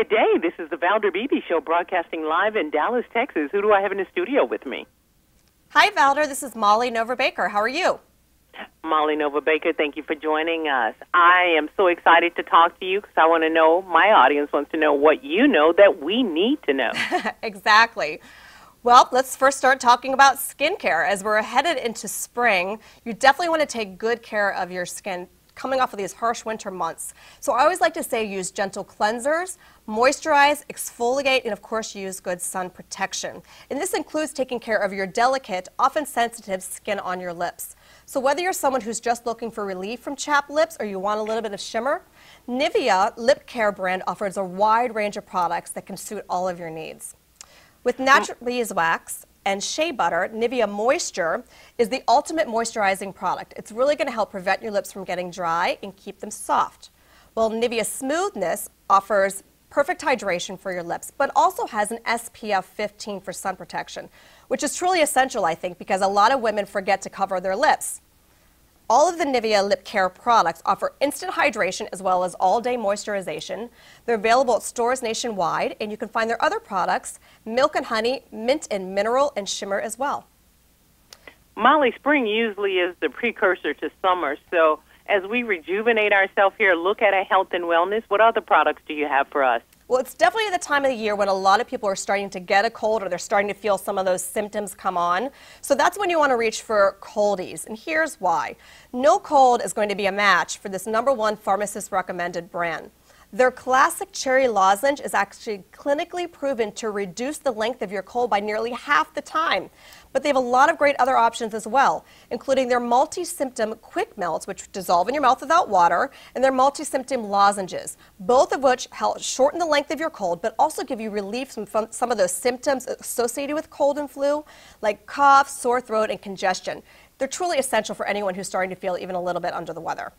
Good day. This is the Valder Beebe Show broadcasting live in Dallas, Texas. Who do I have in the studio with me? Hi, Valder. This is Molly Nover Baker. How are you? Molly Nover Baker, thank you for joining us. I am so excited to talk to you because I want to know, my audience wants to know what you know that we need to know. exactly. Well, let's first start talking about skincare. As we're headed into spring, you definitely want to take good care of your skin coming off of these harsh winter months. So I always like to say use gentle cleansers, moisturize, exfoliate, and of course use good sun protection. And this includes taking care of your delicate, often sensitive skin on your lips. So whether you're someone who's just looking for relief from chapped lips or you want a little bit of shimmer, Nivea Lip Care brand offers a wide range of products that can suit all of your needs. With mm. natural beeswax, and shea butter, Nivea Moisture is the ultimate moisturizing product. It's really going to help prevent your lips from getting dry and keep them soft. While Nivea Smoothness offers perfect hydration for your lips, but also has an SPF 15 for sun protection, which is truly essential, I think, because a lot of women forget to cover their lips. All of the Nivea lip care products offer instant hydration as well as all-day moisturization. They're available at stores nationwide, and you can find their other products, Milk and Honey, Mint and Mineral, and Shimmer as well. Molly, spring usually is the precursor to summer, so as we rejuvenate ourselves here, look at a health and wellness, what other products do you have for us? Well, it's definitely the time of the year when a lot of people are starting to get a cold or they're starting to feel some of those symptoms come on. So that's when you want to reach for Cold-EEZE. And here's why. No Cold is going to be a match for this number one pharmacist recommended brand. Their classic cherry lozenge is actually clinically proven to reduce the length of your cold by nearly half the time. But they have a lot of great other options as well, including their multi-symptom quick melts, which dissolve in your mouth without water, and their multi-symptom lozenges, both of which help shorten the length of your cold, but also give you relief from some of those symptoms associated with cold and flu, like cough, sore throat, and congestion. They're truly essential for anyone who's starting to feel even a little bit under the weather.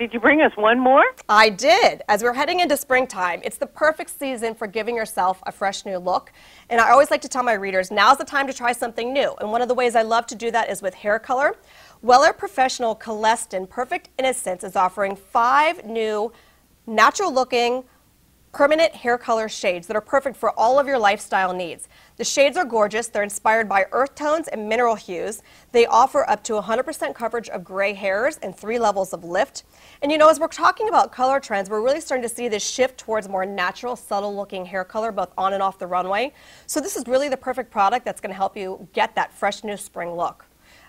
Did you bring us one more? I did. As we're heading into springtime, it's the perfect season for giving yourself a fresh new look. And I always like to tell my readers, now's the time to try something new. And one of the ways I love to do that is with hair color. Wella Professional Koleston Perfect Innocence is offering five new natural looking permanent hair color shades that are perfect for all of your lifestyle needs. The shades are gorgeous. They're inspired by earth tones and mineral hues. They offer up to 100% coverage of gray hairs and three levels of lift. And you know, as we're talking about color trends, we're really starting to see this shift towards more natural, subtle looking hair color, both on and off the runway. So this is really the perfect product that's going to help you get that fresh new spring look.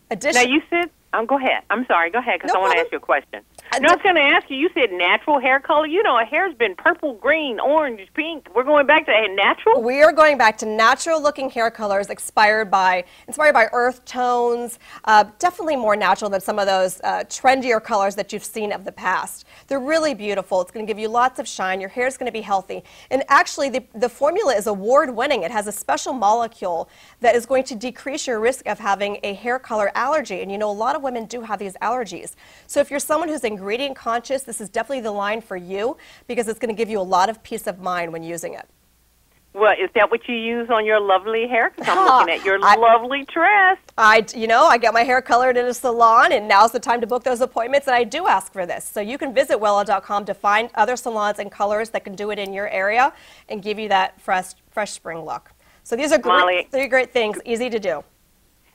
Addition now you said um, go ahead. I'm sorry. Go ahead because no I want to ask you a question. No, I was going to ask you. You said natural hair color. You know, hair's been purple, green, orange, pink. We're going back to natural. We are going back to natural-looking hair colors, inspired by inspired by earth tones. Uh, definitely more natural than some of those uh, trendier colors that you've seen of the past. They're really beautiful. It's going to give you lots of shine. Your hair is going to be healthy. And actually, the the formula is award-winning. It has a special molecule that is going to decrease your risk of having a hair color allergy. And you know, a lot of women do have these allergies. So if you're someone who's ingredient conscious, this is definitely the line for you because it's going to give you a lot of peace of mind when using it. Well, is that what you use on your lovely hair? Because I'm looking at your I, lovely dress. I, you know, I get my hair colored in a salon, and now's the time to book those appointments, and I do ask for this. So you can visit Wella.com to find other salons and colors that can do it in your area and give you that fresh, fresh spring look. So these are great, Molly, three great things, easy to do.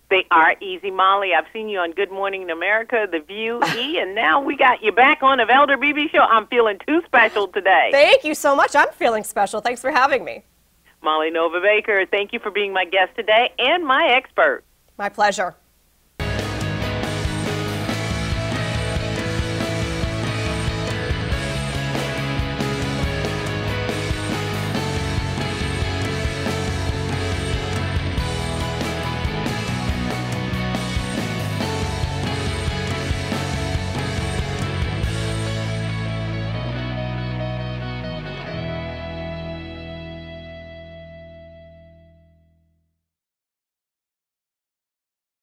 They are easy, Molly. I've seen you on Good Morning America, The View, E, and now we got you back on the Valder Beebe Show. I'm feeling too special today. Thank you so much. I'm feeling special. Thanks for having me. Molly Nover Baker, thank you for being my guest today and my expert. My pleasure.